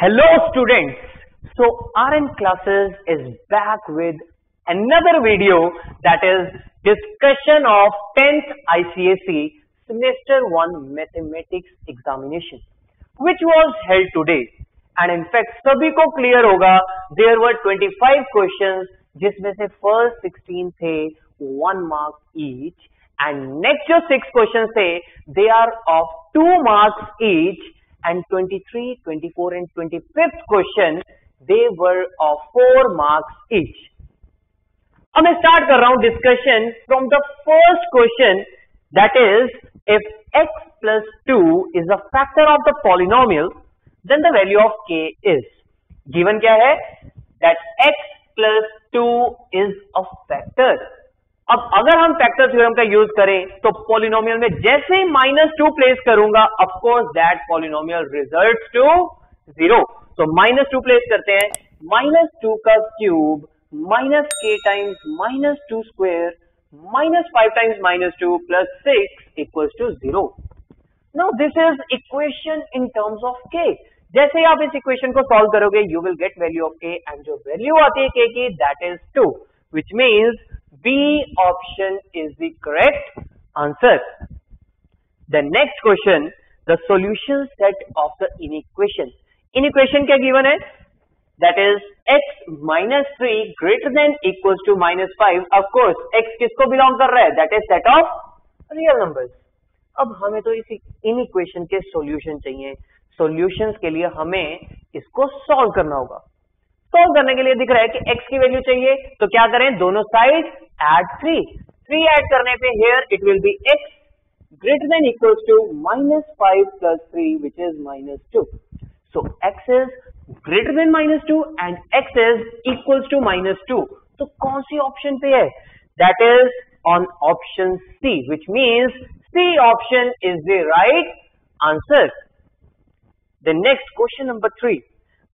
Hello students. So RN classes is back with another video that is discussion of 10th ICSE semester 1 mathematics examination which was held today and in fact सभी को clear होगा there were 25 questions जिसमें से first 16 थे 1 mark each and next जो 6 questions थे they are of 2 marks each and 23, 24 and 25th question they were of 4 marks each. अब मैं स्टार्ट कर रहा हूं discussion from the first question that is if x plus 2 is a factor of the polynomial then the value of k is given क्या है that x plus 2 is a factor अब अगर हम फैक्टर थ्योरम का use करें तो polynomial में जैसे ही माइनस टू प्लेस करूँगा of course that polynomial result to zero तो माइनस टू प्लेस करते हैं। माइनस टू का cube minus k times minus two square minus five times minus two plus six equal to zero no this is equation in terms of k जैसे आप इस equation को solve करोगे you will get value of k and जो value आती है के की that is two which means B option is the correct answer. The next question, the solution set of the inequation. Inequation क्या given है? That is x minus three greater than equals to minus five. Of course, x किसको belong कर रहा है? That is set of real numbers. अब हमें तो इसी इनइक्वेशन के सॉल्यूशन चाहिए सॉल्यूशंस के लिए हमें इसको सॉल्व करना होगा सोल्व करने के लिए दिख रहा है कि x की वैल्यू चाहिए तो क्या करें? दोनों side add three three add करने पे here it will be x greater than equal to minus five plus three which is minus two so x is greater than minus two and x is equal to minus two तो कौन सी option पे है? That is on option C which means C option is the right answer the next question number three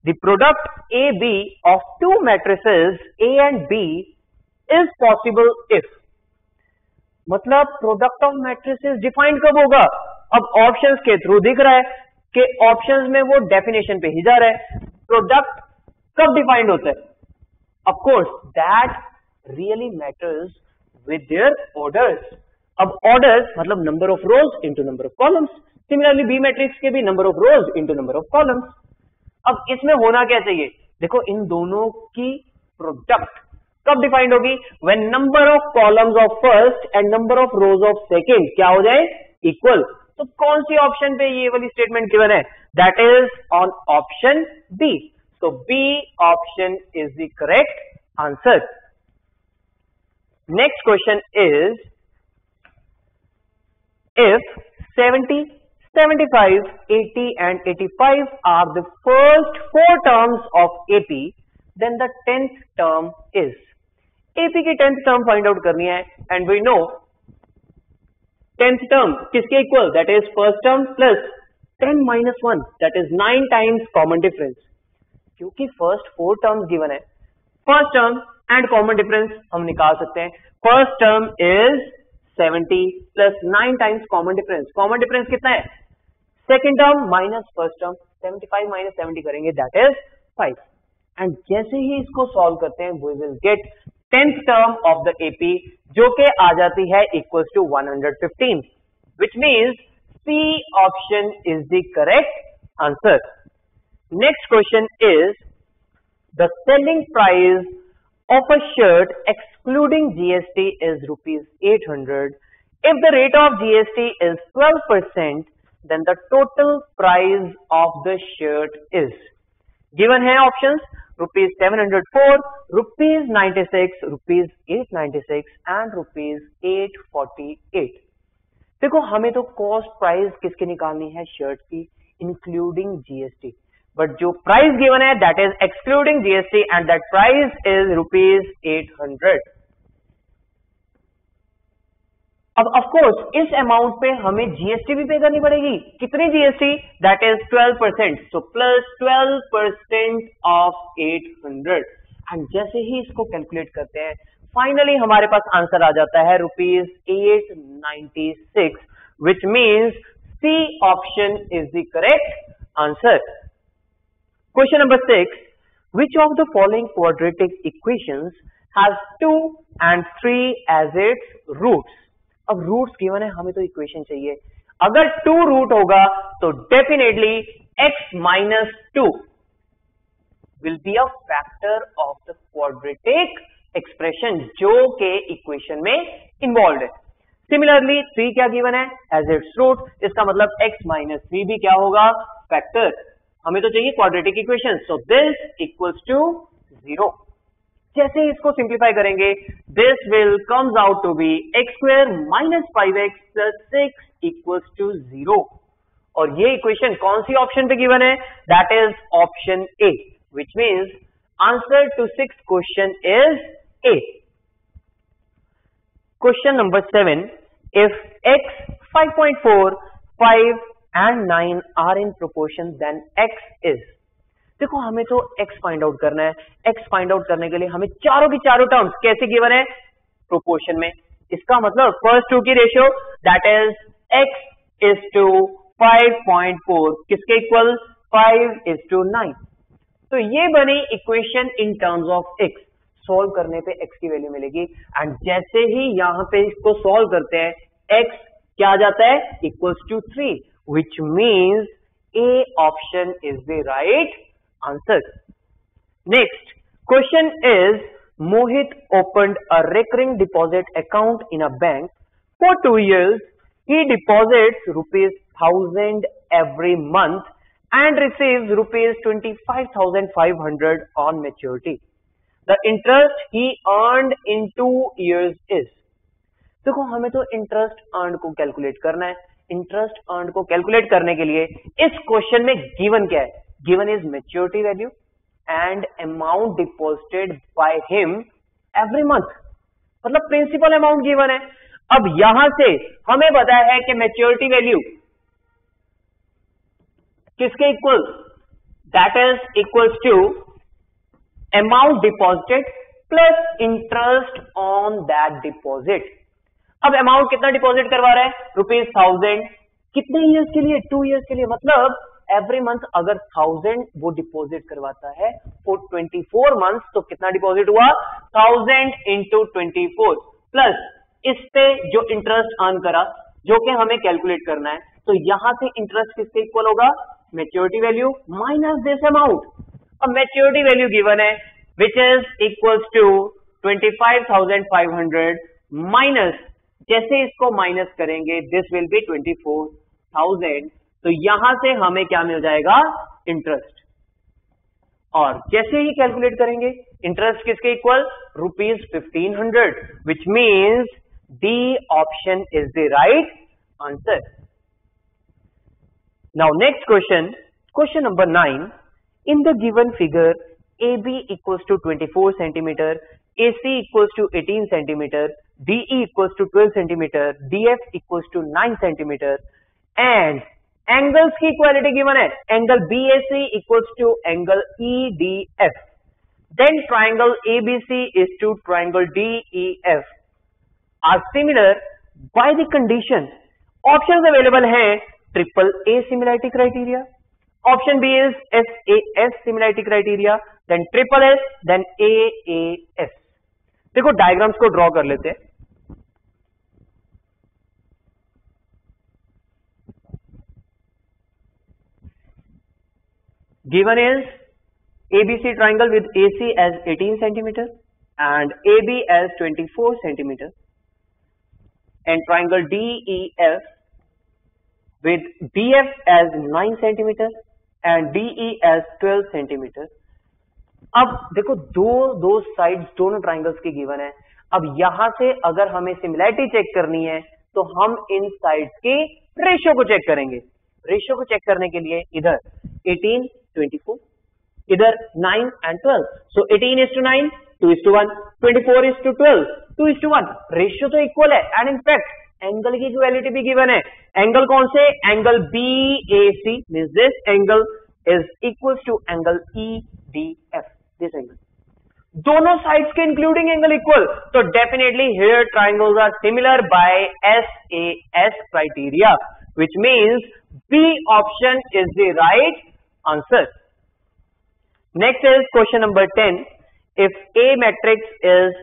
the product AB of two matrices A and B is possible if मतलब product of matrices define कब होगा? अब options के through दिख रहा है कि options में वो डेफिनेशन पे ही जा रहा है। प्रोडक्ट कब डिफाइंड होता है? Of course that really matters with their orders अब ऑर्डर्स मतलब number of rows into number of columns similarly B matrix के भी number of rows into number of columns अब इसमें होना क्या चाहिए? देखो, इन दोनों की प्रोडक्ट कब डिफाइंड होगी? When number of columns of first and number of rows of second क्या हो जाए? इक्वल तो कौन सी ऑप्शन पे ये वाली स्टेटमेंट गिवन है? That is on option B so B option is the correct answer next question is if 70 75 80 and 85 are the first four terms of AP then the 10th term is. AP की tenth term find out करनी है and we know tenth term किसके equal that is first term plus ten minus one that is nine times common difference क्योंकि first four terms given है. First term and common difference हम निकाल सकते हैं. First term is 70 plus nine times common difference common difference कितना है? Second term minus first term 75 minus 70 करेंगे that is 5 and जैसे ही इसको सॉल्व करते हैं we will get tenth term of the AP जो कि आ जाती है equal to 115 which means C option is the correct answer next question is the selling price of a shirt excluding GST is rupees 800 if the rate of GST is 12% then the total price of the shirt is. Given hai options rupees 704, rupees 96, rupees 896 and rupees 848. देखो हमें तो cost price किसके निकालनी है shirt की including GST but जो price given है that is excluding GST and that price is rupees 800 अब ऑफ़ कोर्स इस अमाउंट पे हमें जीएसटी भी पे करनी पड़ेगी। कितनी GST that is 12 percent so plus 12 percent of 800 and जैसे ही इसको कैलकुलेट करते हैं फाइनली हमारे पास आंसर आ जाता है rupees eight ninety six which C option is the correct answer question number six Which of the following quadratic equations has two and three as its roots? अब roots given है, हमें तो equation चाहिए। अगर two root होगा तो definitely x minus two will be a factor of the quadratic expression जो के इक्वेशन में इन्वॉल्व है। सिमिलरली थ्री क्या गिवन है? एज इट्स रूट इसका मतलब x माइनस थ्री भी क्या होगा? फैक्टर हमें तो चाहिए quadratic equation so this equals to zero जैसे ही इसको सिंप्लीफाई करेंगे this will comes out to be x square minus five x plus six equals to zero और ये इक्वेशन कौन सी ऑप्शन पे गिवन है? That is option A which means answer to six question is a question number seven five point four five and nine are in proportion then x is देखो, हमें तो x find out करना है। X find out करने के लिए हमें चारों की चारों टर्म्स कैसे गिवन है? प्रोपोर्शन में। इसका मतलब फ़र्स्ट टू की ratio that is x is to 5.4 किसके इक्वल 5 इज़ टू 9 तो ये बनी equation in terms of x solve करने पे x की वैल्यू मिलेगी। एंड जैसे ही यहाँ पे इसको सॉल्व करते हैं, x क्या आ जाता है? Equals to three which means A option is the right answer. Next question is Mohit opened a recurring deposit account in a bank for two years. He deposits rupees thousand every month and receives rupees 25,500 on maturity. The interest he earned in two years is देखो हमें तो interest earn को calculate करना है interest earn को calculate करने के लिए इस क्वेश्चन में गिवन क्या है given is maturity value and amount deposited by him every month मतलब प्रिंसिपल अमाउंट गिवन है। अब यहाँ से हमें बताया है कि मेच्योरिटी वैल्यू किसके equal that is equals to amount deposited plus interest on that deposit अब अमाउंट कितना डिपॉजिट करवा रहा है? रुपीज़ थाउज़ेंड कितने ईयर्स के लिए? टू ईयर्स के लिए। मतलब एवरी मंथ अगर थाउज़ेंड वो डिपॉजिट करवाता है फॉर ट्वेंटी फोर मंथ तो कितना डिपॉजिट हुआ? Thousand into twenty four plus इस पे जो इंटरेस्ट अर्न करा, जो कि हमें कैलकुलेट करना है तो यहाँ से इंटरेस्ट किसके इक्वल होगा? Maturity value minus this amount अब मेच्योरिटी वैल्यू गिवन है which is equals to twenty five thousand five hundred minus जैसे इसको माइनस करेंगे this will be twenty four thousand तो यहाँ से हमें क्या मिल जाएगा? इंटरेस्ट और जैसे ही कैलकुलेट करेंगे? इंटरेस्ट किसके equal rupees fifteen hundred which means D option is the right answer now next question question number nine in the given figure A B equals to twenty four centimeter A C equals to eighteen centimeter DE equals to 12 centimeter, DF equals to 9 centimeter and angles की equality given है angle B A C equals to angle E D F then triangle A B C is to triangle D E F are similar by the condition option available है triple A similarity criteria option B is S A S similarity criteria then triple S then A S देखो diagrams को draw कर लेते हैं। given is ABC triangle with AC as 18 cm and AB as 24 cm and triangle DEF with DF as 9 cm and DE as twelve centimeter अब देखो दो दो side दोनों ट्राइंगल्स के गिवन है। अब यहाँ से अगर हमें सिमिलैरिटी चेक करनी है तो हम इन साइड के रेशियो को चेक करेंगे। रेशियो को चेक करने के लिए इधर 24 इधर 9 and 12 so 18 is to 9 2 is to 1 24 is to 12 2 is to 1 ratio तो इक्वल है एंड इनफैक्ट एंगल की इक्वालिटी भी गिवन है एंगल कौन से angle B A C means this angle is equal to angle E D F this angle दोनों sides के including angle equal तो definitely here triangles are similar by S A S criteria which means B option is the right answer. Next is question number 10. If A matrix is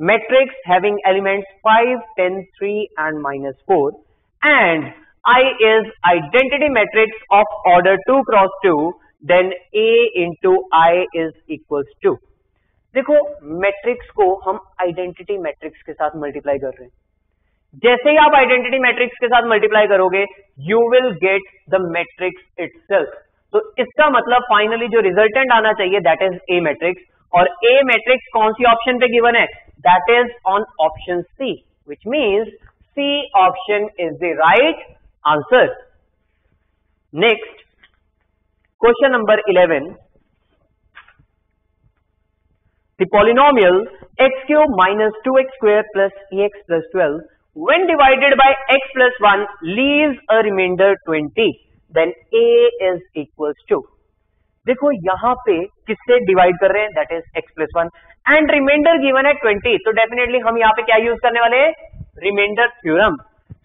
matrix having elements 5, 10, 3 and minus 4 and I is identity matrix of order 2 cross 2 then A into I is equals to देखो matrix को हम identity matrix के साथ multiply कर रहे हैं जैसे ही आप आइडेंटिटी मैट्रिक्स के साथ मल्टीप्लाई करोगे you will get the matrix itself तो इसका मतलब फाइनली जो रिजल्टेंट आना चाहिए दैट इज़ ए मैट्रिक्स और ए मैट्रिक्स कौन सी ऑप्शन पे गिवन है? That is on option C which means C option is the right answer next question number eleven The polynomial x cube minus 2x square plus ex plus 12 when divided by x plus 1 leaves a remainder 20 then a is equals to. देखो यहाँ पे किससे divide कर रहे हैं? That is x plus one and remainder given है twenty तो definitely हम यहाँ पे क्या यूज़ करने वाले remainder theorem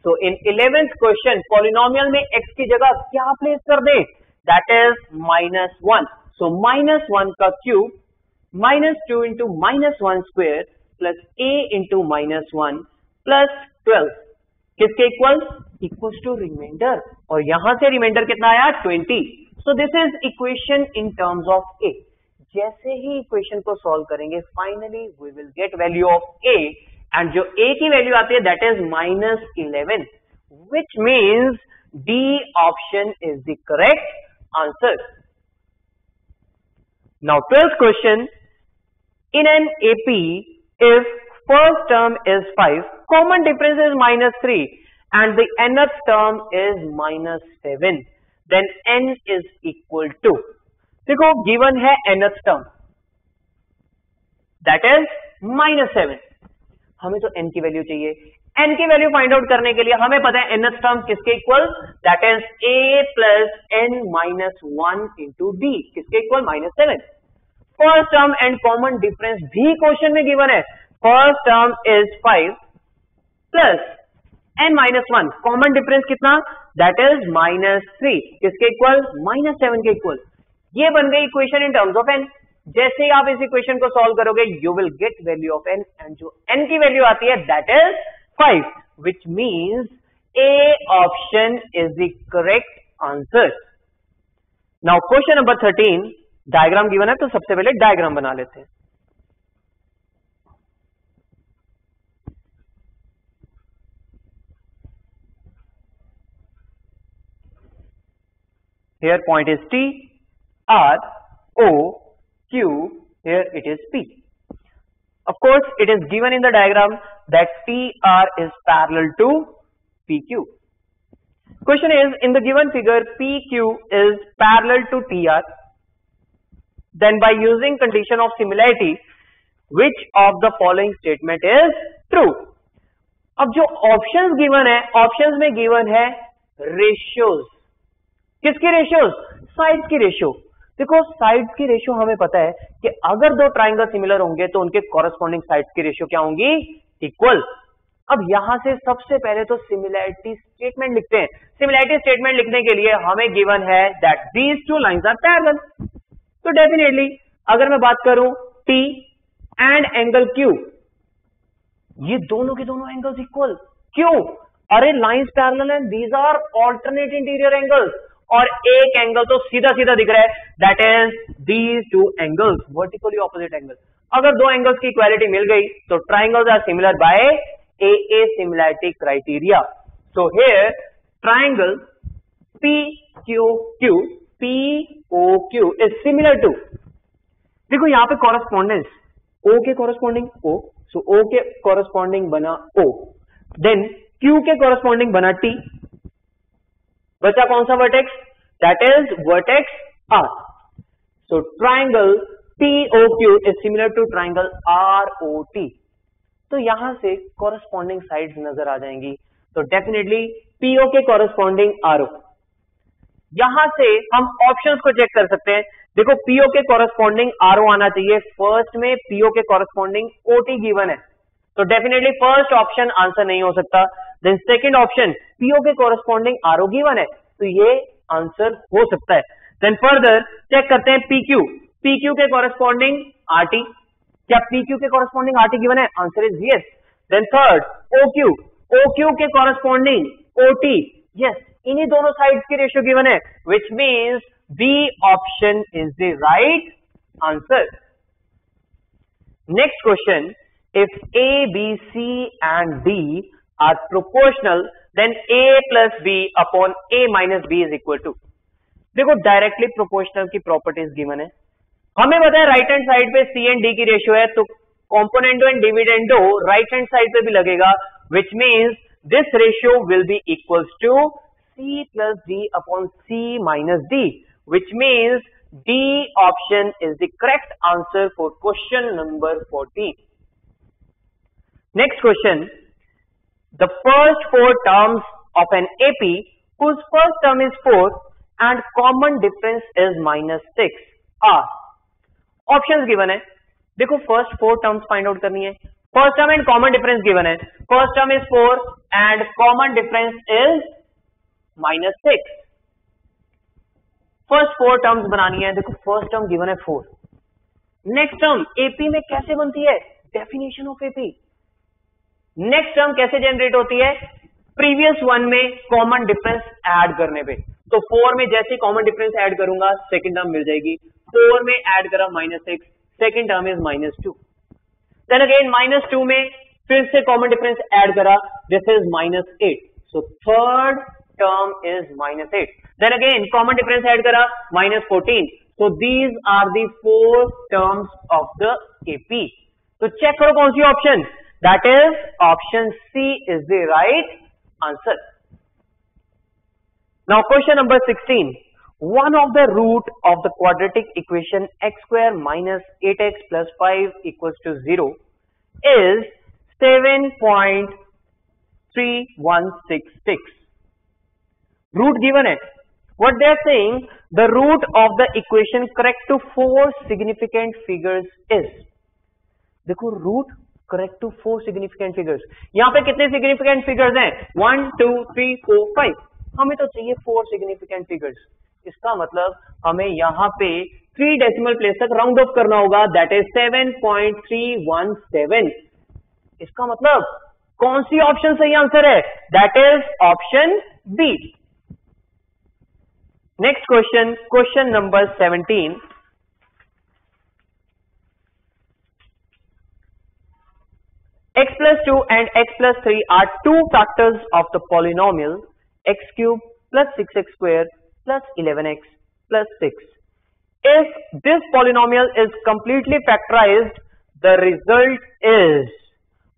so in eleventh question polynomial में एक्स की जगह क्या प्लेस कर दे? That is minus one so minus one का cube minus two into minus one square plus A into minus one plus twelve किसके equal equal to remainder और यहाँ से रिमाइंडर कितना आया? Twenty so this is equation in terms of A जैसे ही equation को सॉल्व करेंगे finally we will get value of A and जो ए की वैल्यू आती है that is minus eleven which means D option is the correct answer now twelfth question in an AP if first term is 5, common difference is minus 3 and the nth term is minus 7, then n is equal to, देखो given है nth term, that is minus seven हमें तो n की value चाहिए। n की value find out करने के लिए हमें पता है nth टर्म किसके equal that is a plus n minus one into D किसके equal minus seven first term and common difference भी क्वेश्चन में गिवन है. First term is five plus n minus one common difference कितना? That is minus three किसके equal minus seven के equal ये बन गई equation in terms of n जैसे ही आप इस इक्वेशन को सॉल्व करोगे you will get value of n and जो एन की वैल्यू आती है that is five which means A option is the correct answer now question number thirteen diagram given है तो सबसे पहले डायग्राम बना लेते हैं। here point is T, R, O, Q, here it is P. Of course, it is given in the diagram that TR is parallel to PQ. Question is, in the given figure, PQ is parallel to TR then by using condition of similarity which of the following statement is true अब जो options given है options में given है ratios किसकी ratios sides की ratio देखो sides की ratio हमें पता है कि अगर दो ट्राइंगल सिमिलर होंगे तो उनके कॉरेस्पॉन्डिंग साइड्स की रेशियो क्या होंगी? इक्वल अब यहाँ से सबसे पहले तो सिमिलैरिटी स्टेटमेंट लिखते हैं। सिमिलैरिटी स्टेटमेंट लिखने के लिए हमें गिवन है that these two lines are parallel तो डेफिनेटली अगर मैं बात करूँ टी एंड एंगल क्यू ये दोनों के दोनों एंगल्स इक्वल क्यों? अरे lines parallel and these are alternate interior angles और एक एंगल तो सीधा सीधा दिख रहा है. That is these two angles vertically opposite angle अगर दो एंगल्स की इक्वालिटी मिल गई तो triangles are similar by A A similarity criteria so here triangle P Q Q P O Q is similar to देखो यहाँ पे कॉरेस्पॉन्डेंस ओ के कॉरेस्पॉन्डिंग ओ सो ओ के कॉरेस्पॉन्डिंग बना ओ देन क्यू के कॉरेस्पॉन्डिंग बना T. बचा कौन सा vertex that is vertex R so triangle POQ is similar to triangle ROT तो यहाँ से कॉरेस्पॉन्डिंग साइड्स नज़र आ जाएँगी। तो डेफिनेटली PO के कॉरेस्पॉन्डिंग RO यहाँ से हम ऑप्शंस को चेक कर सकते हैं। देखो पीओ के कॉरेस्पॉन्डिंग आरओ आना चाहिए। फ़र्स्ट में पीओ के कॉरेस्पॉन्डिंग ओटी गिवन है। तो डेफिनेटली फ़र्स्ट ऑप्शन आंसर नहीं हो सकता। देन सेकेंड ऑप्शन पीओ के कोरस्पॉन्डिंग आरओ गिवन है तो ये आंसर हो सकता है। देन फर्दर चेक करते हैं पी क्यू पी क्यू के कॉरेस्पॉन्डिंग आर टी क्या पी क्यू के कोरस्पॉन्डिंग आरटी गिवन है? Answer is yes then third O Q के कॉरेस्पॉन्डिंग ओ टी यस इन्हीं दोनों साइड की रेशियो गिवन है which means B option is the right answer next question if A B C and D are proportional, then A plus B upon A minus B is equal to, देखो directly proportional की properties given है। हमें पता है right hand side पे सी and D की ratio है तो componendo and dividendo right hand side पे भी लगेगा which means this ratio will be equal to C plus D upon C minus D which means D option is the correct answer for question number fourteen next question the first four terms of an AP whose first term is 4 and common difference is minus 6 are. Options given है. देखो first four terms find out करनी है. First term and common difference given है. First term is four and common difference is minus six first four terms बनानी है. देखो first term given है four next term AP में कैसे बनती है? Definition of AP next term कैसे जनरेट होती है? प्रीवियस वन में कॉमन डिफरेंस ऐड करने पे। तो फोर में जैसे कॉमन डिफरेंस ऐड करूँगा सेकंड टर्म मिल जाएगी। फोर में ऐड करा minus six second term is minus two then again minus two में फिर से कॉमन डिफरेंस ऐड करा। This is minus eight so third term is minus eight then again common difference add करा minus fourteen so these are the four terms of the AP तो check करो कौन सी option That is option C is the right answer. Now question number 16. One of the root of the quadratic equation x square minus 8x plus 5 equals to 0 is 7.3166. Root given it. What they are saying the root of the equation correct to four significant figures is. देखो root correct to four significant figures. यहाँ पे कितने significant figures हैं? One, two, three, four, five. हमें तो चाहिए four significant figures इसका मतलब हमें यहाँ पे थ्री डेसिमल प्लेस तक राउंड ऑफ़ करना होगा that is seven point three one seven इसका मतलब कौन सी ऑप्शन सही आंसर है that is option B next question question number seventeen x plus 2 and x plus 3 are two factors of the polynomial x cube plus 6x square plus 11x plus 6. If this polynomial is completely factorized, the result is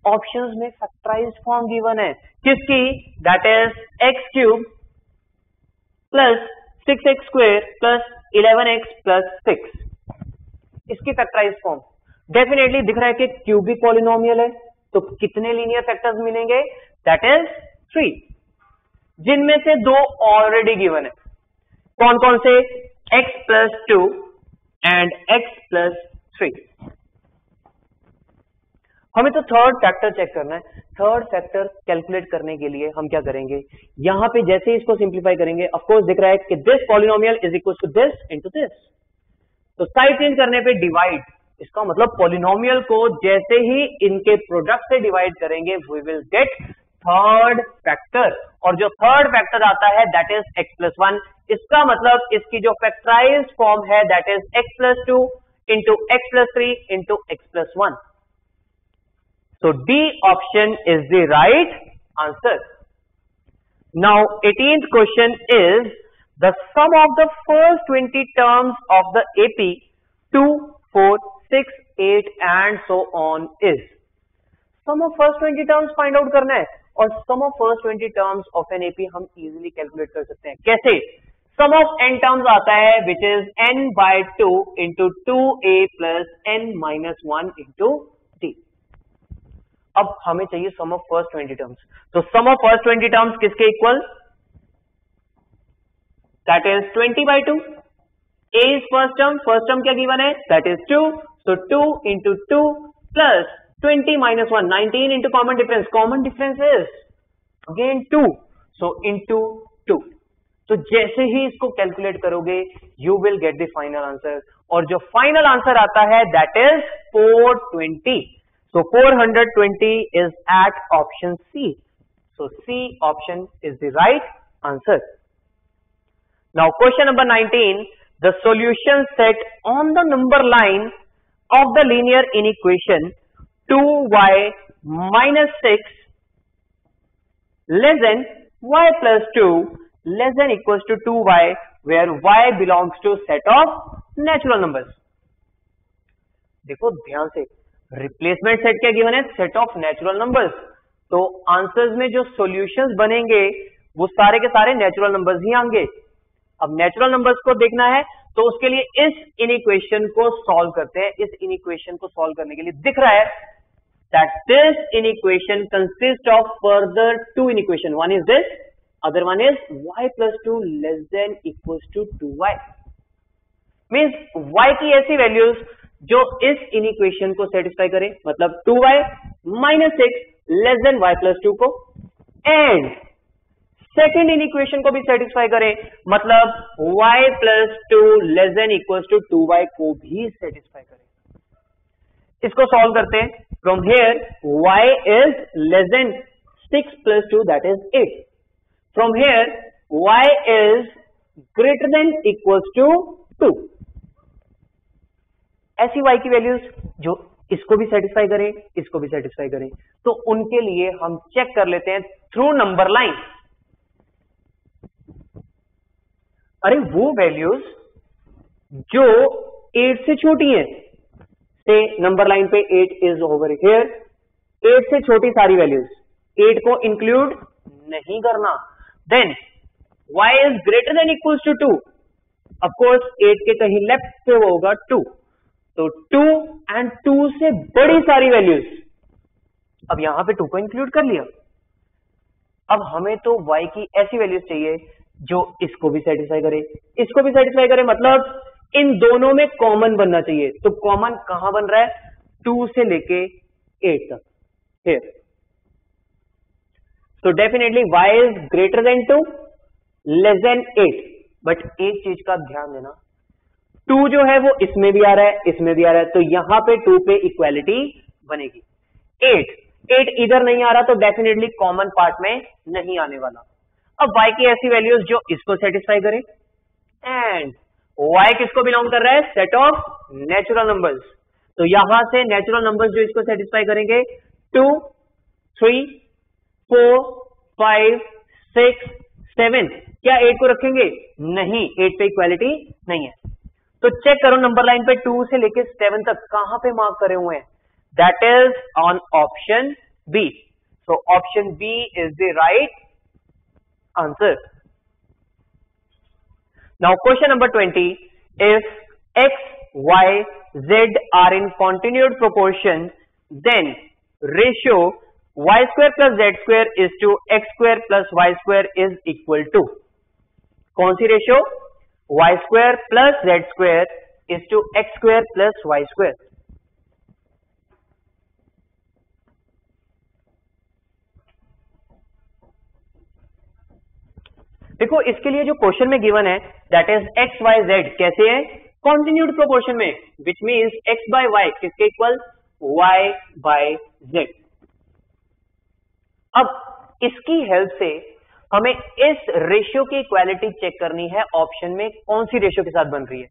options में factorized form given है किसकी that is x cube plus 6x square plus 11x plus 6 इसकी factorized form definitely दिख रहा है कि cubic polynomial है तो कितने लीनियर फैक्टर्स मिलेंगे? दैट इज़ थ्री जिनमें से दो ऑलरेडी गिवन है। कौन कौन से? X plus two and x plus three हमें तो थर्ड फैक्टर चेक करना है। थर्ड फैक्टर कैलकुलेट करने के लिए हम क्या करेंगे? यहाँ पे जैसे ही इसको सिंप्लीफाई करेंगे ऑफकोर्स दिख रहा है कि this polynomial is equal to this into this तो साइड चेंज करने पे डिवाइड इसका मतलब पॉलिनोमियल को जैसे ही इनके प्रोडक्ट से डिवाइड करेंगे we will get third factor और जो थर्ड फैक्टर आता है that is x plus one इसका मतलब इसकी जो फैक्टराइज फॉर्म है that is x plus two into x plus three into x plus one so D option is the right answer now 18th question is the sum of the first 20 terms of the AP 2, 4, 6, 8 and so on is. Sum of first 20 terms find out करना है और sum of first twenty terms of an AP हम easily calculate कर सकते हैं। कैसे? Sum of N terms आता है which is n by two into two a plus n minus one into d अब हमें चाहिए sum of first twenty terms तो sum of first twenty terms किसके equal that is twenty by two a is first term first term क्या given है? That is two so two into two plus 20 minus 1, 19 into common difference. Common difference is again 2. So into 2. तो जैसे ही इसको calculate करोगे you will get the final answer और जो final answer आता है that is 420 so 420 is at option C so C option is the right answer now question number 19 the solution set on the number line of the linear inequation 2y minus 6 less than y plus 2 less than equals to 2y where y belongs to set of natural numbers देखो ध्यान से replacement set क्या given है set of natural numbers तो answers में जो solutions बनेंगे वो सारे के सारे नेचुरल नंबर्स ही आएँगे अब नेचुरल नंबर्स को देखना है तो उसके लिए इस इनिक्वेशन को सॉल्व करते हैं। इस इनिक्वेशन को सॉल्व करने के लिए दिख रहा है that this inequation consist of further two inequation one is this other one is y plus two less than equals to two y means y की ऐसी वैल्यूज़ जो इस इनिक्वेशन को सेटिस्फाई करे। मतलब two y minus six less than y plus two को। And second inequation को भी सेटिस्फाई करें। मतलब y plus two less than equal to two y को भी सेटिस्फाई करें। इसको सॉल्व करते हैं। From here y is less than six plus two that is eight from here y is greater than equal to two ऐसी y की values जो इसको भी सेटिस्फाई करें, इसको भी सेटिस्फाई करें। तो उनके लिए हम चेक कर लेते हैं थ्रू नंबर लाइन अरे वो वैल्यूज़ जो एट से छोटी है। से नंबर लाइन पे eight is over here eight से छोटी सारी वैल्यूज़ एट को इंक्लूड नहीं करना। Then y is greater than equals to two of course eight के कहीं लेफ़्ट पे वो होगा टू तो टू एंड टू से बड़ी सारी वैल्यूज़ अब यहाँ पे टू को इंक्लूड कर लिया। अब हमें तो y की ऐसी वैल्यूज़ चाहिए जो इसको भी सेटिस्फाई करे। इसको भी सेटिस्फाई करे मतलब इन दोनों में कॉमन बनना चाहिए। तो कॉमन कहाँ बन रहा है? टू से लेके एट तक। Here so definitely y is greater than 2 less than 8 but एक चीज़ का ध्यान देना। टू जो है वो इसमें भी आ रहा है, इसमें भी आ रहा है। तो यहाँ पे टू पे इक्वालिटी बनेगी। एट एट इधर नहीं आ रहा तो डेफिनेटली कॉमन पार्ट में नहीं आने वाला। अब y की ऐसी वैल्यूज़ जो इसको सेटिस्फाई करे। एंड y किसको बिलोंग कर रहा है? सेट ऑफ़ नेचुरल नंबर्स तो यहाँ से नेचुरल नंबर्स जो इसको सेटिस्फाई करेंगे two three four five six seven क्या एट को रखेंगे? नहीं एट पे इक्वालिटी नहीं है। तो चेक करो नंबर लाइन पे टू से लेके सेवन तक कहाँ पे मार्क करे हुए हैं? That is on option B so option B is the right answer. Now question number 20. If x, y, z are in continued proportion, then ratio y square plus z square is to x square plus y square is equal to कौन सी ratio y square plus z square is to x square plus y square देखो, इसके लिए जो question में given है that is x y z कैसे है? Continued proportion में which means x by y किसके इक्वल वाई बाय जेड अब, इसकी हेल्प से हमें इस रेशियो की इक्वालिटी चेक करनी है ऑप्शन में कौन सी रेशियो के साथ बन रही है।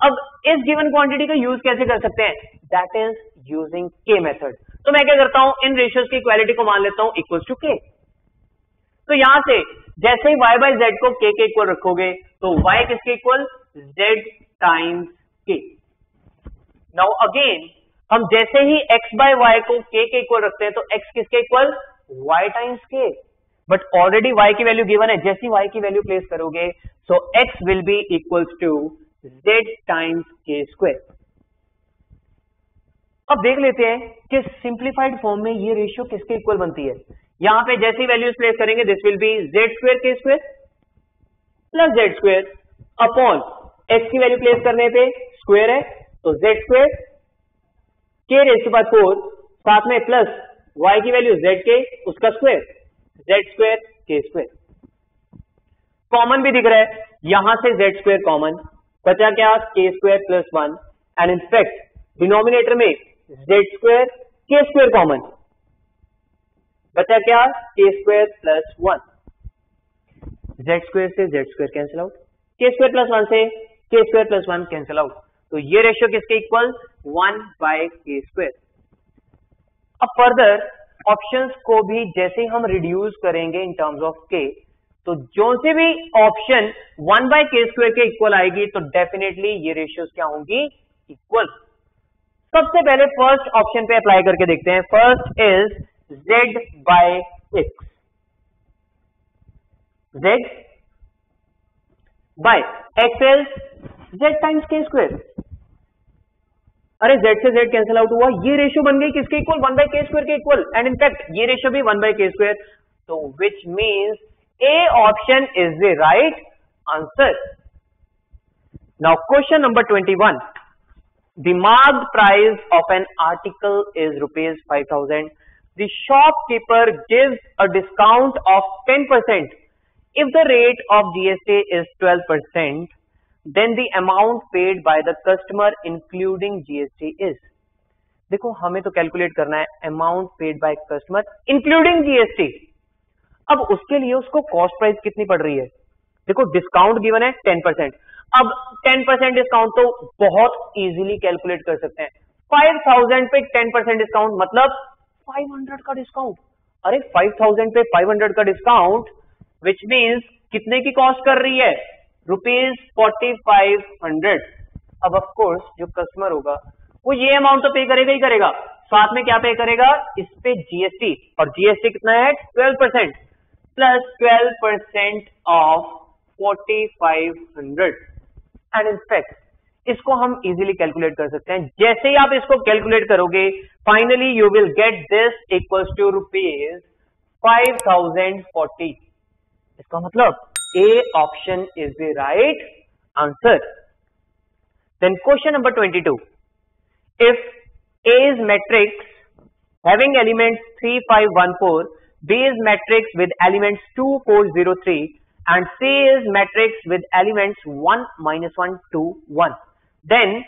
अब, इस गिवन क्वांटिटी का यूज़ कैसे कर सकते हैं? That is using k method तो मैं क्या करता हूँ? इन रेशियोज की इक्वालिटी को मान लेता हूँ इक्वल टू के तो यहाँ से जैसे ही y बाय जेड को k के इक्वल रखोगे तो y किसके equal z times k. Now again हम जैसे ही x बाय वाई को k के इक्वल रखते हैं तो x किसके equal y times k. But already y की वैल्यू गिवन है। जैसी y की वैल्यू प्लेस करोगे so x will be equals to z times k square अब देख लेते हैं कि सिंप्लीफाइड फॉर्म में ये रेशियो किसके इक्वल बनती है। यहाँ पे जैसी वैल्यूज़ प्लेस करेंगे this will be z square k square plus z square upon x की वैल्यू प्लेस करने पे स्क्वेयर है तो जेड स्क्वेयर के रेस के बाद फोर साथ में प्लस वाई की वैल्यू जेड के उसका square z square k square common भी दिख रहा है, यहाँ से जेड स्क्वेयर कॉमन बचा क्या? K square plus one and in fact denominator में z square k square common बचा क्या? K square plus one z square से z square cancel out k square plus one से k square plus one cancel out तो ये ratio किसके equal one by k square अब further options को भी जैसे हम रिड्यूस करेंगे इन टर्म्स ऑफ़ के तो जो से भी option one by k square के इक्वल आएगी तो डेफिनेटली ये रेशियोज क्या होंगी? इक्वल सबसे पहले फ़र्स्ट ऑप्शन पे अप्लाई करके देखते हैं. First is Z bye x Z bye x is Z times के स्क्वायर अरे जेड से जेड कैंसिल आउट हुआ। ये रेशियो बन गई किसके इक्वल वन बाय के स्क्वायर के इक्वल एंड इनफैक्ट ये रेशियो भी वन बाय के स्क्वायर तो which means A option is the right answer now question number twenty one The marked price of an article is rupees 5000. The shopkeeper gives a discount of 10%. If the rate of GST is 12%, then the amount paid by the customer including GST is. देखो हमें तो calculate करना है amount paid by customer including GST अब उसके लिए उसको cost price कितनी पड़ रही है देखो डिस्काउंट गिवन है टेन परसेंट अब 10 परसेंट डिस्काउंट तो बहुत इजीली कैलकुलेट कर सकते हैं 5000 पे 10 परसेंट डिस्काउंट मतलब 500 का डिस्काउंट अरे 5000 पे 500 का डिस्काउंट विच मीन्स कितने की कॉस्ट कर रही है? रुपीज़ फोर्टी फाइव हंड्रेड अब ऑफ़ कोर्स जो कस्टमर होगा, वो ये अमाउंट तो पे करेगा ही करेगा। साथ में क्या पे करेगा? इस पे जीएसटी और जीएसटी कितना है? 12 percent plus 12 percent of 4500 and in fact इसको हम इजीली कैलकुलेट कर सकते हैं। जैसे ही आप इसको कैलकुलेट करोगे finally you will get this equals to rupees five thousand forty इसका मतलब A option is the right answer then question number twenty two if A is matrix having elements 3514 b is matrix with elements 2403 and C is matrix with elements 1, minus 1, 2, 1. Then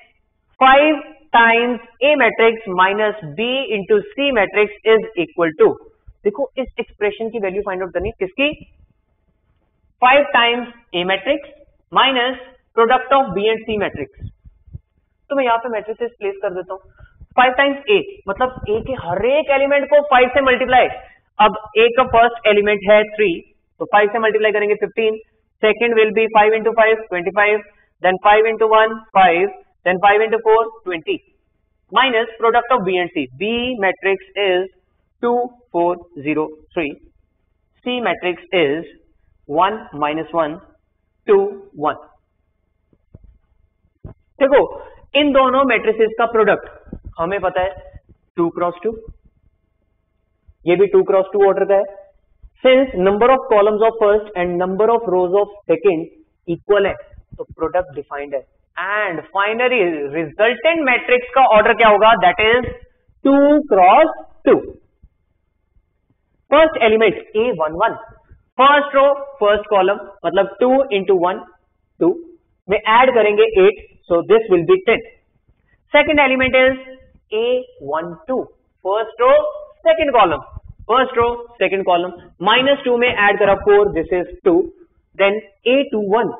5 times A matrix minus B into C matrix is equal to, देखो, इस expression की value find out करनी किसकी? 5 times A matrix minus product of B and C matrix तो मैं यहाँ पे matrix place कर देता हूँ। फाइव टाइम्स ए मतलब ए के हर एक एलिमेंट को फाइव से मल्टीप्लाई अब ए का फ़र्स्ट एलिमेंट है थ्री तो फाइव से मल्टीप्लाई करेंगे fifteen second will be five into five twenty five then five into one five then five into four twenty minus product of B and C B matrix is two four zero three C matrix is one minus one two one देखो इन दोनों matrices का product हमें पता है to cross to ये भी to cross to order का है since number of columns of first and number of rows of second equal है तो प्रोडक्ट डिफाइंड है। एंड फाइनली रिजल्टेंट मैट्रिक्स का ऑर्डर क्या होगा? That is two cross two first element a one one first row first column मतलब two into one two में add करेंगे eight so this will be ten second element is a one two first row second column first row second column minus two में add करा four this is two then a two one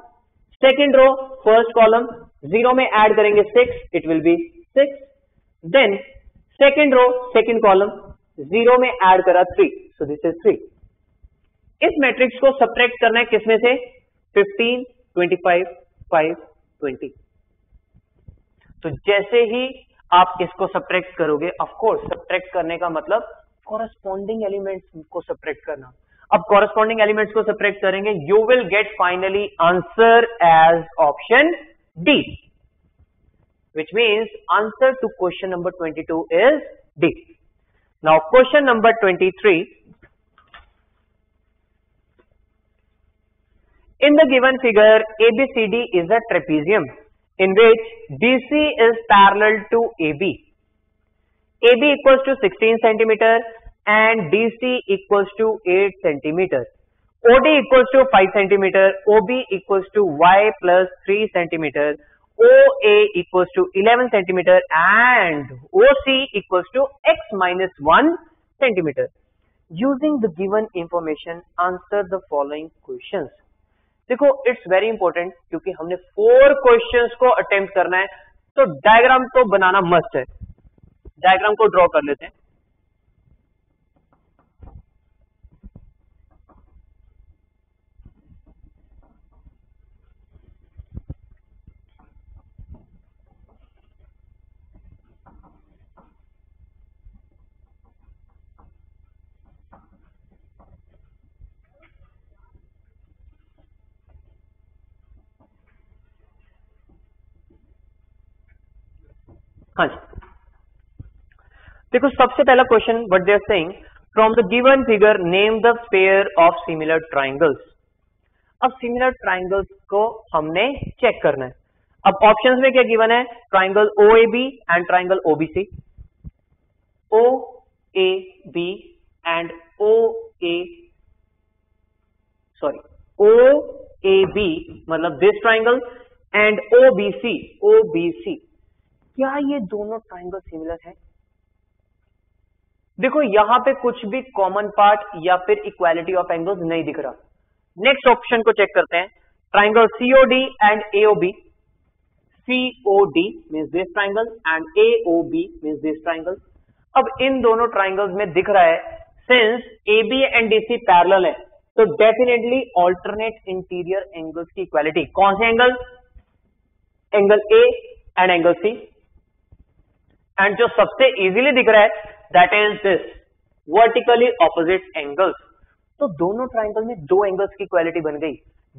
second row first column zero में add करेंगे six it will be six then second row second column zero में add करा three so this is three इस matrix को subtract करना है किसमें से? 15, 25, 5, 20. तो जैसे ही आप इसको सब्ट्रैक्ट करोगे ऑफ़ कोर्स सब्ट्रैक्ट करने का मतलब कॉरेस्पॉन्डिंग एलिमेंट्स को सब्ट्रैक्ट करना। अब कॉरेस्पॉन्डिंग एलिमेंट्स को सब्ट्रैक्ट करेंगे you will get finally answer as option D which means answer to question number 22 is D. Now question number 23. In the given figure, ABCD is a trapezium in which DC is parallel to AB. AB equals to 16 centimeter and DC equal to eight centimetre OD equal to five centimetre OB equal to y plus three centimetre O A equal to 11 centimetre and O C equal to x minus one centimetre using the given information answer the following question देखो it's very important क्योंकि हमने four question को attempt करना है। तो diagram तो बनाना must है। डायग्राम को ड्रॉ कर लेते हैं। हाँ जी। देखो, सबसे पहला question what they're saying from the given figure name the pair of similar triangles अब सिमिलर ट्राइंगल्स को हमने चेक करना है। अब ऑप्शंस में क्या गिवन है? Triangle O A B and triangle O B C O A B and O A sorry O A B मतलब this triangle and O B C O B C क्या ये दोनों ट्राइंगल सिमिलर है? देखो, यहाँ पे कुछ भी कॉमन पार्ट या फिर इक्वालिटी ऑफ़ एंगल्स नहीं दिख रहा। नेक्स्ट ऑप्शन को चेक करते हैं। Triangle COD and AOB COD mean this triangle and AOB mean this triangle अब इन दोनों ट्राइंगल्स में दिख रहा है since A B and DC parallel है तो डेफिनेटली ऑल्टरनेट इंटीरियर एंगल्स की इक्वालिटी कौन से angle angle A and angle C and जो सबसे इजीली दिख रहा है that is this vertically opposite angles तो दोनों ट्राइंगल में दो एंगल्स की क्वालिटी बन गई।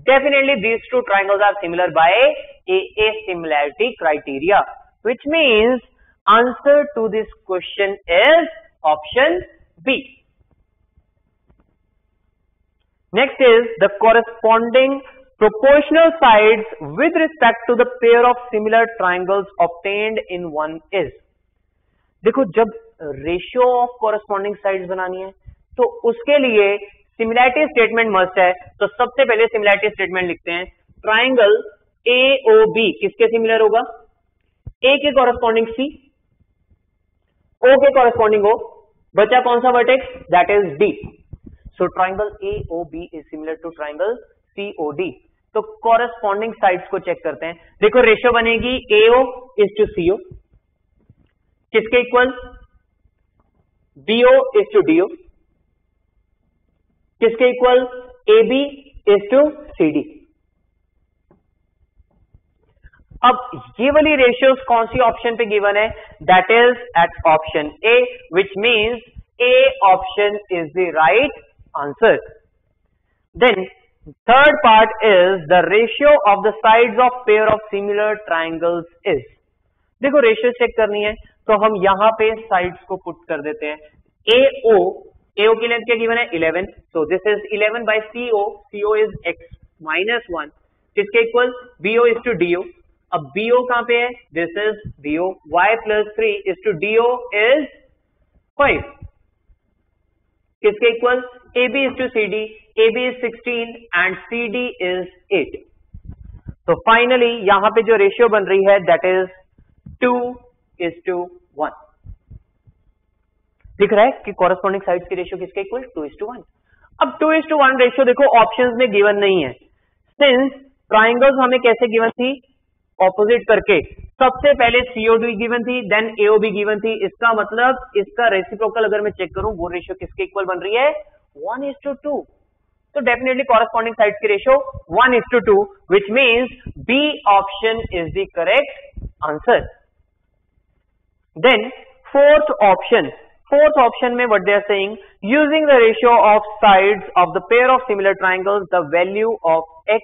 Definitely these two triangles are similar by a similarity criteria which means answer to this question is option B next is the corresponding proportional sides with respect to the pair of similar triangles obtained in one is. देखो, जब ratio of corresponding side बनानी है तो उसके लिए similarity statement must है। तो सबसे पहले सिमिलैरिटी स्टेटमेंट लिखते हैं। ट्राइंगल ए ओ बी किसके सिमिलर होगा? ए के कॉरेस्पॉन्डिंग सी ओ के कॉरेस्पॉन्डिंग ओ बचा कौन सा vertex that is D so triangle A O B is similar to triangle C O D तो कॉरेस्पॉन्डिंग साइड्स को चेक करते हैं। देखो रेशियो बनेगी एओ इज़ टू सीओ किसके equal BO is to DO किसके equal A B is to C D अब ये वाली रेशियोज कौन सी ऑप्शन पे गिवन है? That is at option A which means A option is the right answer then third part is the ratio of the sides of pair of similar triangles is देखो ratio check करनी है। तो हम यहाँ पे sides को put कर देते हैं। ए ओ AO की लेंथ क्या गिवन है? 11 so this is 11 by CO CO is x minus one इसके equal BO is to DO अब बीओ कहाँ पे है? This is BO y plus three is to DO is five इसके equal AB is to A B is 16 and C D is eight तो finally यहाँ पे जो रेशियो बन रही है that is two is to one दिख रहा है कि कॉरेस्पॉन्डिंग साइड की रेशियो किसके equal two is to one अब two is to one ratio देखो ऑप्शन में गिवन नहीं है। सिंस ट्राइंगल्स हमें कैसे गिवन थी? ऑपोजिट करके। सबसे पहले सीओडी गिवन थी देन एओबी गिवन थी। इसका मतलब इसका रेसिप्रोकल अगर मैं चेक करूँ, वो रेशियो किसके इक्वल बन रही है? वन इज़ टू टू तो डेफिनेटली कॉरेस्पॉन्डिंग साइड की ratio one is to two which means B option is the correct answer Then fourth option, fourth option में what they are saying, using the ratio of sides of the pair of similar triangles, the value of x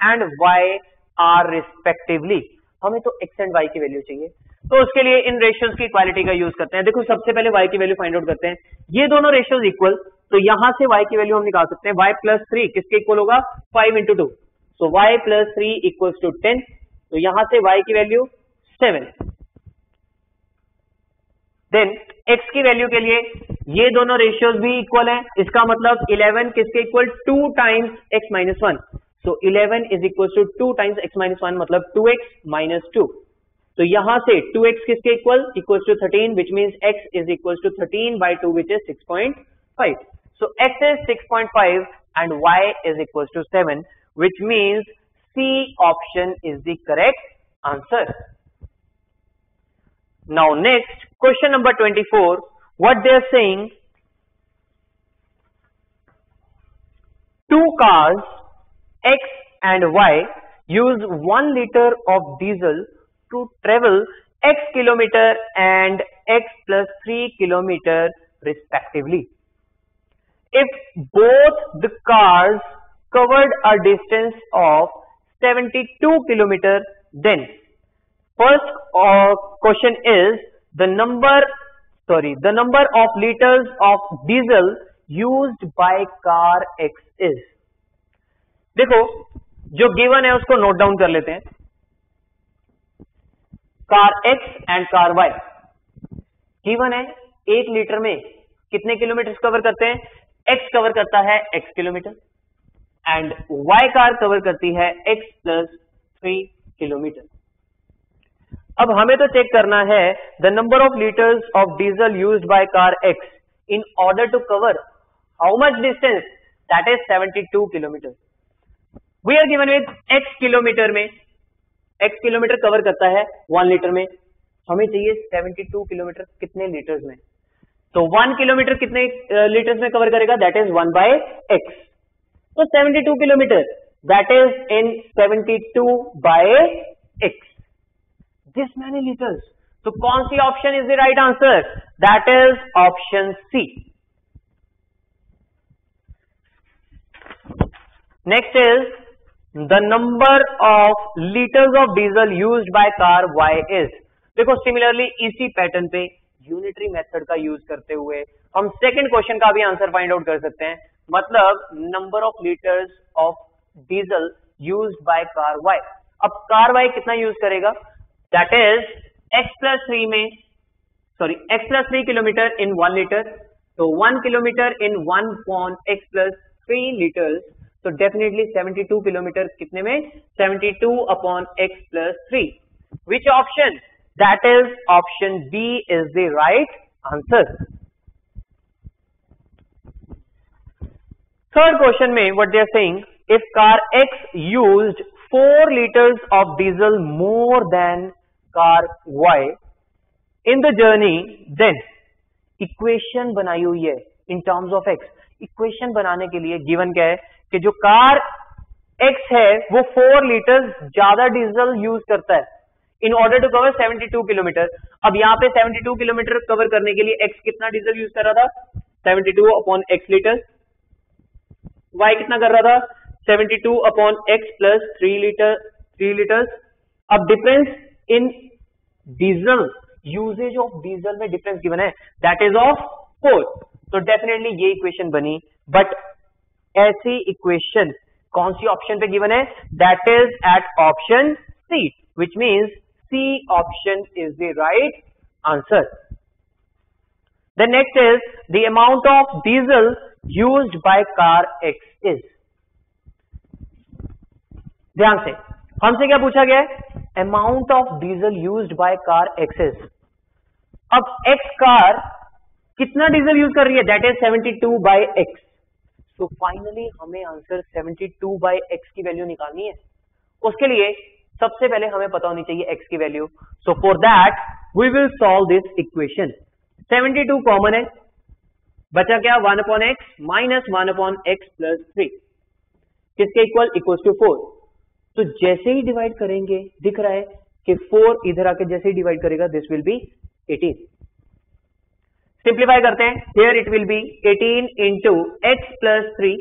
and y are respectively. हमें तो x and y की value चाहिए। तो उसके लिए इन ratios की इक्वालिटी का यूज़ करते हैं। देखो सबसे पहले y की वैल्यू फाइंड आउट करते हैं। ये दोनों रेशियोज इक्वल तो यहाँ से y की वैल्यू हम निकाल सकते हैं। Y प्लस थ्री किसके इक्वल होगा? Five into two so y plus three equals to ten तो यहाँ से y की वैल्यू सेवन देन x की वैल्यू के लिए ये दोनों रेशियोज भी इक्वल हैं। इसका मतलब 11 किसके equal two times x minus one तो 11 is equal to two times x minus one मतलब 2x माइनस टू तो यहाँ से 2x किसके equal equal to 13 which means x is equal to 13 by two which is 6.5 so, x is 6.5 and y is equal to 7 which means C option is the correct answer. Now next question number 24 what they are saying two cars X and Y use 1 liter of diesel to travel x kilometer and x plus 3 kilometer respectively. If both the cars covered a distance of 72 kilometer then first uh, question is the number sorry the number of liters of diesel used by car X is. देखो जो given है उसको note down कर लेते हैं। Car x and car y given है एक litre में कितने किलोमीटर कवर करते हैं? एक्स कवर करता है x kilometre and y car cover करती है एक्स प्लस थ्री किलोमीटर अब हमें तो चेक करना है the number of litres of diesel use by car x in order to cover how much distance that is 72 kilometre we are given with x kilometre में x kilometre cover करता है one litre में. हमें चाहिए 72 kilometre कितने litres में? तो one kilometre कितने लीटर्स में कवर करेगा? That is one by x तो 72 kilometre that is in 72 by x this many litres तो कौन सी option is the right answer that is option C next is the number of liters of diesel used by car Y is? देखो similarly इसी pattern पे unitary method का use करते हुए हम second question का भी आंसर फाइंड आउट कर सकते हैं। मतलब number of litres of diesel use by car y अब कार वाई कितना यूज़ करेगा? that is x plus 3 में sorry x plus 3 kilometre in 1 liter. So 1 kilometer in 1 upon x plus 3 liters. So definitely 72 kilometers. कितने में 72 upon x plus 3 which option that is option B is the right answer third question में what they are saying if car x used 4 liters of diesel more than car Y in the journey then equation बनाई हुई है in terms of x equation बनाने के लिए given क्या है कि जो car x है वो 4 liters ज़्यादा diesel use करता है in order to cover 72 kilometre अब यहाँ पे 72 किलोमीटर कवर करने के लिए x कितना डीजल यूज़ कर रहा था 72 अपॉन x लीटर y कितना कर रहा था 72 upon x plus three litre three litre अब difference in diesel usages of diesel में डिफरेंस गिवन है. दैट इज़ ऑफ़ फोर तो डेफिनेटली ये इक्वेशन बनी. बट ऐसी इक्वेशन कौन सी ऑप्शन पे गिवन है? That is at option C which means C option is the right answer the next is the amount of diesel use by car x is ध्यान से। हमसे क्या पूछा गया है? Amount of diesel use by car x is अब x car कितना diesel use कर रही है? That is 72 two by x तो फाइनली हमें आंसर 72 टू बाई एक्स की वैल्यू निकालनी है। उसके लिए सबसे पहले हमें पता होनी चाहिए एक्स की value so for that we will solve this equation 72 common है। बचा क्या? One upon x minus one upon x plus three किसके इक्वल इक्वल टू फोर तो जैसे ही डिवाइड करेंगे, दिख रहा है कि फोर इधर आके जैसे ही डिवाइड करेगा दिस विल बी 18 सिंप्लीफाई करते हैं. Here it will be 18 into x plus three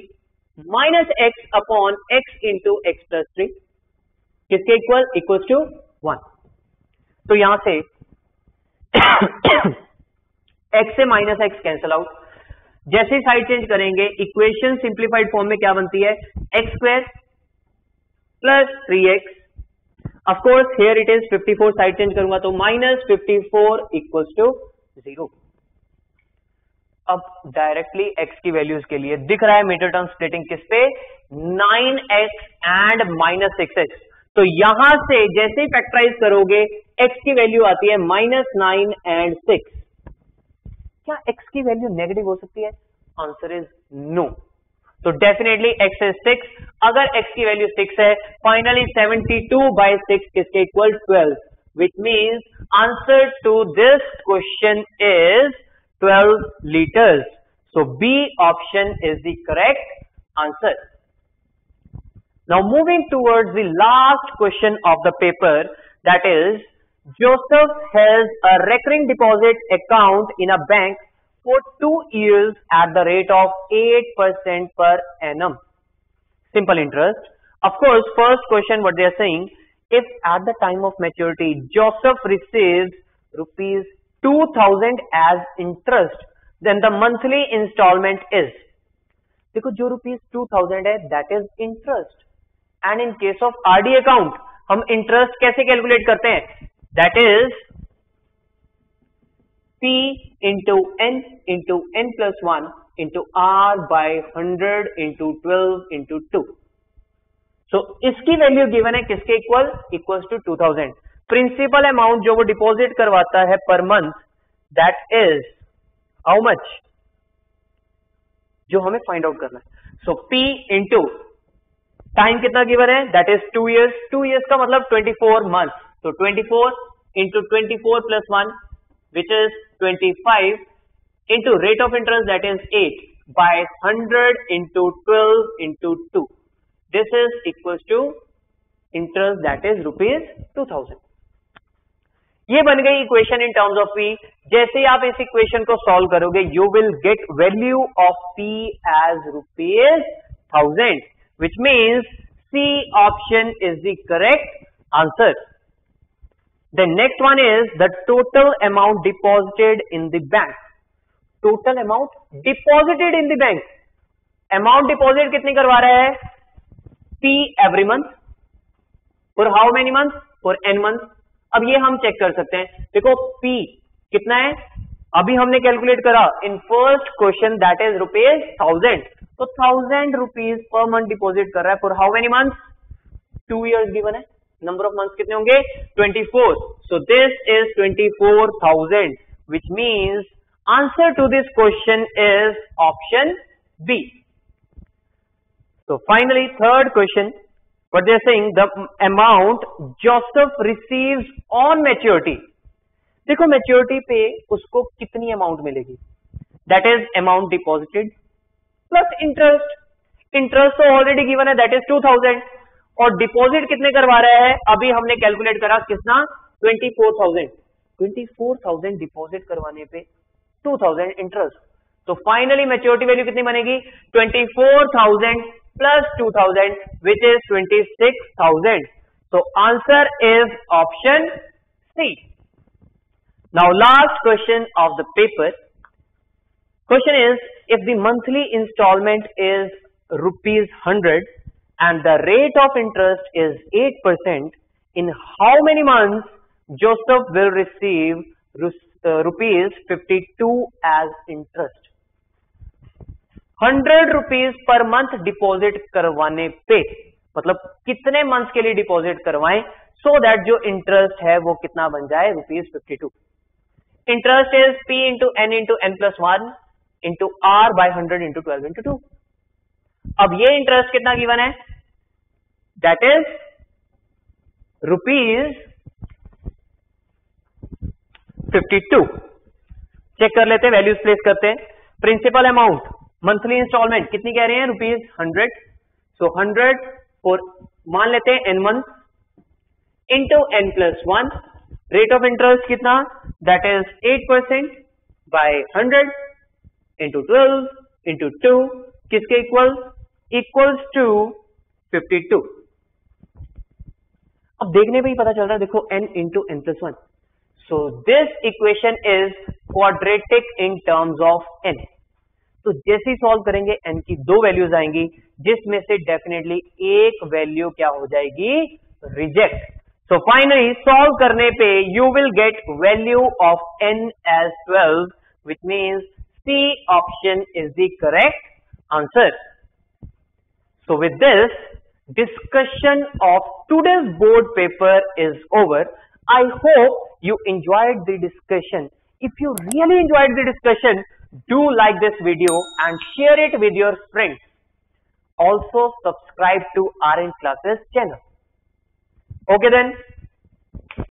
minus x upon x into x plus three किसके इक्वल इक्वल टू वन तो यहाँ से एक्स से माइनस एक्स कैंसल आउट जैसे साइड चेंज करेंगे equation simplified form में क्या बनती है? X square plus three x of course here it is 54 side change करूँगा तो minus fifty four equals to zero अब डायरेक्टली x की वैल्यूज़ के लिए दिख रहा है मीटर टर्म स्प्लिटिंग किस पे? 9x and minus six X तो यहाँ से जैसे ही फैक्टराइज करोगे, x की वैल्यू आती है माइनस नाइन एंड सिक्स क्या x की वैल्यू नेगेटिव हो सकती है? Answer is no तो डेफिनेटली x इज सिक्स अगर x की वैल्यू सिक्स है फाइनली 72 टू बाई सिक्स किसके equal twelve which means answer to this question is 12 liters. So B option is the correct answer. Now moving towards the last question of the paper that is Joseph has a recurring deposit account in a bank for two years at the rate of 8% per annum. Simple interest. Of course, first question what they are saying, if at the time of maturity Joseph receives rupees 2000 as interest then the monthly installment is देखो जो rupees 2000 है that is interest and in case of RD account हम interest कैसे calculate करते हैं that is P into N into N plus 1 into R by 100 into 12 into 2. So, इसकी value given है किसके equal equals to 2000 principal amount जो वो deposit करवाता है per month that is how much जो हमें फाइंड आउट करना है. सो पी इंटू टाइम कितना गिवन है? That is two years two years का मतलब ट्वेंटी फोर मंथ तो twenty four into twenty plus one which is twenty five into rate of interest that is eight by hundred into twelve into two this is equal to interest that is rupees two thousand ये बन गई equation in terms of P जैसे ही आप इस equation को solve करोगे you will get value of P as rupees thousand which means C option is the correct answer the next one is the total amount deposited in the bank total amount deposited in the bank amount deposit कितनी करवा रहा है? P every month for how many month for n month अब ये हम check कर सकते हैं। देखो, P कितना है? अभी हमने कैलकुलेट करा। In first question that is rupees thousand तो thousand rupees per month deposit कर रहा है। For how many month two years given है। नंबर ऑफ़ मंथ कितने होंगे? Twenty four so this is twenty four thousand which means answer to this question is option B third question. But they're saying, the amount Joseph receives on maturity. देखो maturity पे उसको कितनी amount मिलेगी? That is amount deposited plus interest interest तो already given है that is two thousand और deposit कितने करवा रहा है अभी हमने कैलकुलेट करा कितना twenty four thousand twenty four thousand deposit करवाने पे टू थाउज़ेंड इंटरेस्ट तो फाइनली मेच्योरिटी वैल्यू कितनी बनेगी twenty four thousand plus 2000 which is 26,000. So answer is option C. Now last question of the paper. Question is if the monthly installment is rupees 100 and the rate of interest is 8% in how many months Joseph will receive uh, rupees 52 as interest. Hundred rupees per month deposit करवाने पे मतलब कितने month के लिए deposit करवाएँ so that जो interest है वो कितना बन जाए rupees fifty two interest is P into n into n plus one into R by hundred into twelve into two अब ये इंटरेस्ट कितना गिवन है? That is rupees fifty two check कर लेते हैं वैल्यूज़ प्लेस करते हैं. प्रिंसिपल अमाउंट मंथली इंस्टॉलमेंट कितनी कह रहे हैं? रुपीज़ हंड्रेड सो हंड्रेड और मान लेते हैं n month into n plus one rate of interest कितना? That is eight percent by hundred into twelve into two किसके equal equals to fifty two अब देखने पे ही पता चल रहा है, देखो, n into n plus one so this equation is quadratic in terms of n. तो जैसे ही सॉल्व करेंगे एन की दो वैल्यूज़ आएँगी, जिसमें से डेफिनेटली एक वैल्यू क्या हो जाएगी? रिजेक्ट सो फाइनली सॉल्व करने पे you will get value of n as twelve which means C option is the correct answer. So with this, discussion of today's board paper is over. I hope you enjoyed the discussion. If you really enjoyed the discussion, do like this video and share it with your friends. Also subscribe to RN Classes channel. Okay then,